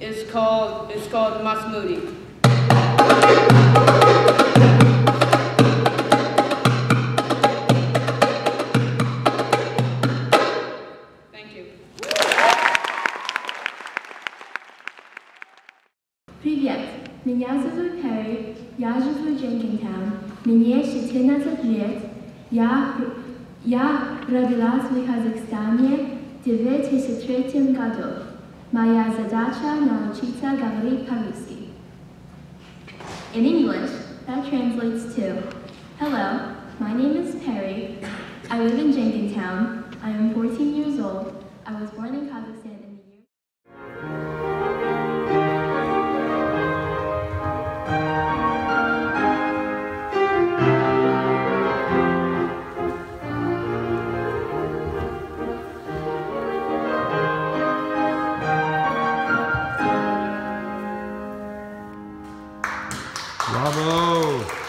is called Masmudi. Thank you. Привет, меня зовут Перри, я живу в Дженкинтаун, мне 14 лет, я, я родилась в Казахстане в 2003 году. Моя задача научиться говорить по-русски. In English, that translates to, Hello, my name is Perry. I live in Jenkintown. I am 14 years old. I was born in Kazakhstan Bravo.